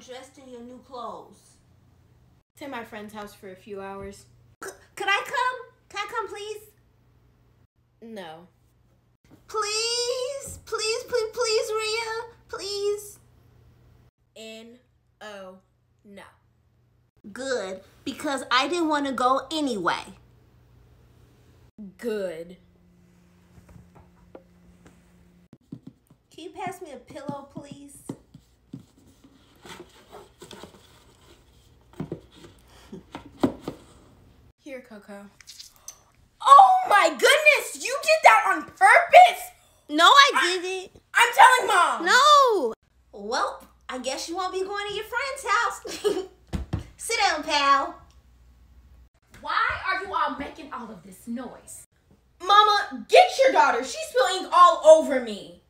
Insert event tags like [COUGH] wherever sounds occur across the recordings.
undressed in your new clothes? To my friend's house for a few hours. C- could I come? Can I come, please? No. Please, please, please, please, Ria, please. N O no. Good, because I didn't want to go anyway. Good. Can you pass me a pillow, please? Here, Coco. Oh my goodness! You did that on purpose? No, I didn't. I'm telling mom. No. Well, I guess you won't be going to your friend's house. [LAUGHS] Sit down, pal. Why are you all making all of this noise? Mama, get your daughter. She's spilling all over me.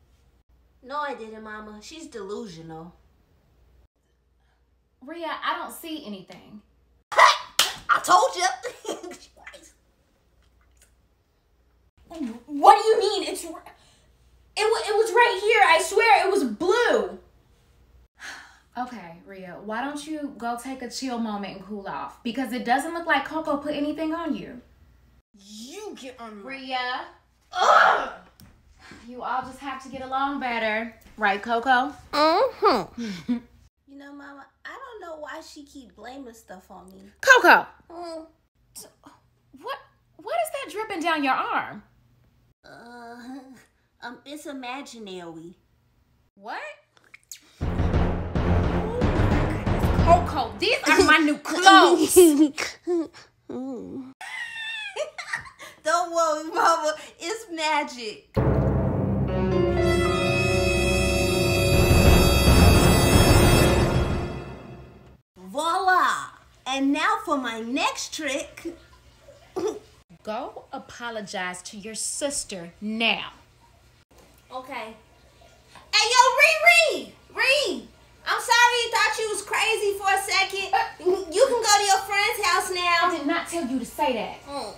No, I didn't, Mama. She's delusional. Ria, I don't see anything. [LAUGHS] I told you. [LAUGHS] What do you mean? It's it, it was right here. I swear it was blue. [SIGHS] Okay, Ria, why don't you go take a chill moment and cool off? Because it doesn't look like Coco put anything on you. You get on my Ria, Ugh! you all just have to get along better. Right, Coco? Mm-hmm. [LAUGHS] you know, Mama, I don't know why she keep blaming stuff on me. Coco! Mm, What what is that dripping down your arm? Um, it's imaginary. What? Coco, these are my new clothes. [LAUGHS] Don't worry, Mama. It's magic. Voila! And now for my next trick. Go apologize to your sister now. Okay. Hey, yo, Riri! Riri! I'm sorry you thought you was crazy for a second. You can go to your friend's house now. I did not tell you to say that. Mm.